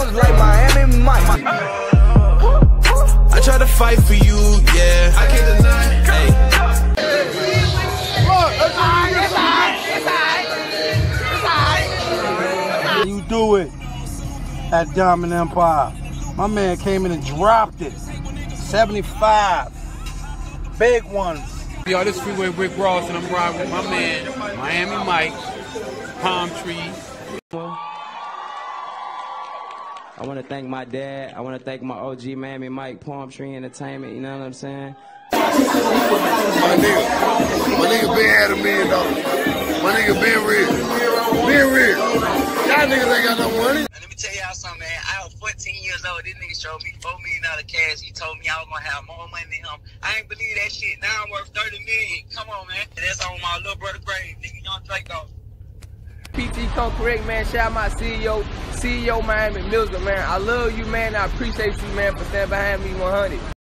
guns like Miami Mike. I try to fight for you, yeah. I can't deny. Hey. You do it at Diamond Empire. My man came in and dropped it. 75. Big ones. Yo, this Freeway Rick Ross, and I'm riding with my man, Miami Mike, Palm Tree. I want to thank my dad. I want to thank my OG Miami Mike, Palm Tree Entertainment. You know what I'm saying? My nigga, my nigga been had a million dollars. My nigga been real. Been real. Y'all niggas ain't got no money. Let me tell y'all something, man. I was 14 years old. This nigga showed me $4 million cash. He told me I was going to have more money than him. I ain't believe that shit. Now I'm worth 30 million. Come Correct, man. Shout out my CEO, CEO Miami Music, man. I love you, man. I appreciate you, man, for standing behind me 100.